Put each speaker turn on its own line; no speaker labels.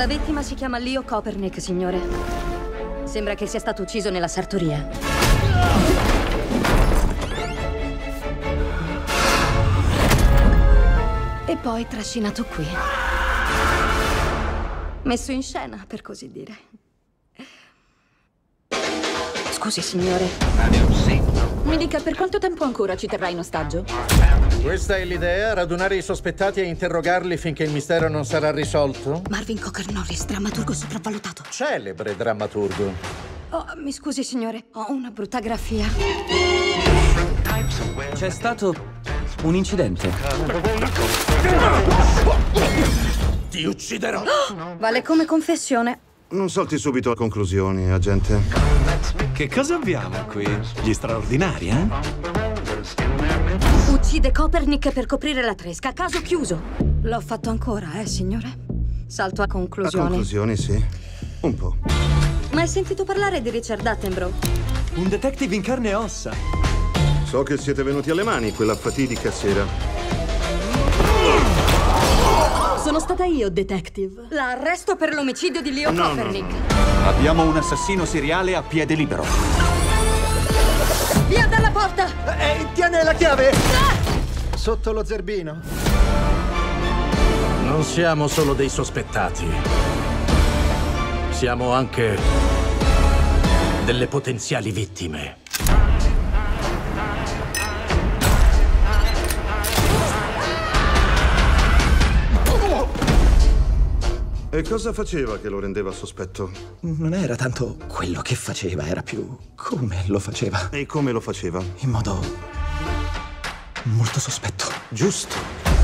La vittima si chiama Leo Copernic, signore. Sembra che sia stato ucciso nella sartoria. E poi trascinato qui. Messo in scena, per così dire. Scusi, signore.
Mi dica per quanto tempo ancora ci terrà in ostaggio?
Questa è l'idea? Radunare i sospettati e interrogarli finché il mistero non sarà risolto?
Marvin Cocker Norris, drammaturgo sopravvalutato.
Celebre drammaturgo.
Oh, mi scusi, signore. Ho una brutta grafia.
C'è stato un incidente.
Ti ucciderò!
Vale come confessione.
Non salti subito a conclusioni, agente.
Che cosa abbiamo qui? Gli straordinari, eh?
Uccide Copernic per coprire la tresca. Caso chiuso. L'ho fatto ancora, eh, signore? Salto a
A
conclusioni.
conclusioni, sì. Un po'.
Ma hai sentito parlare di Richard Attenborough?
Un detective in carne e ossa.
So che siete venuti alle mani quella fatidica sera.
Sono stata io, detective.
La arresto per l'omicidio di Leo
No, no,
Copernic.
Abbiamo un assassino seriale a piede libero.
Porta!
Ehi, tiene la chiave! Sotto lo zerbino. Non siamo solo dei sospettati. Siamo anche delle potenziali vittime.
E cosa faceva che lo rendeva sospetto?
Non era tanto quello che faceva, era più come lo faceva.
E come lo faceva?
In modo molto sospetto.
Giusto.